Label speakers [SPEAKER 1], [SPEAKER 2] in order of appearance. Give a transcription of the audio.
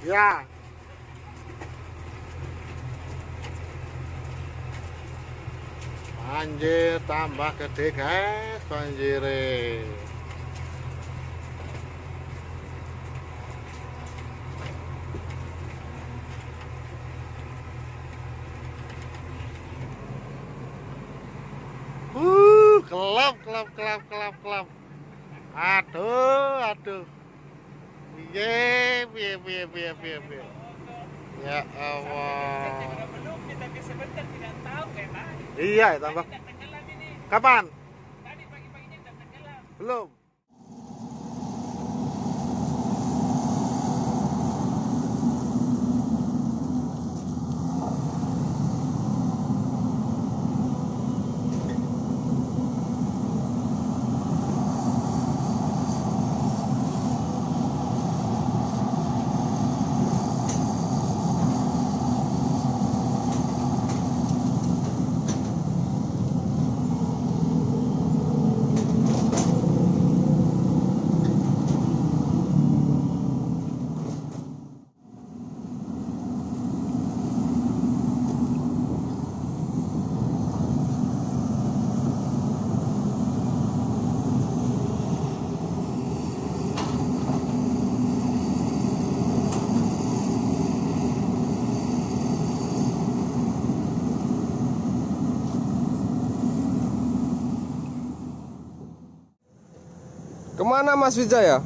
[SPEAKER 1] Ya. Banjir tambah gede guys banjire. Uh, kelap kelap kelap kelap kelap. Aduh, aduh. Piye, piye, piye, piye, piye, piye. Ya Allah. Iya, tambah. Kapan?
[SPEAKER 2] Tadi pagi-paginya tenggelam.
[SPEAKER 1] Belum.
[SPEAKER 3] Ke mana Mas Wijaya?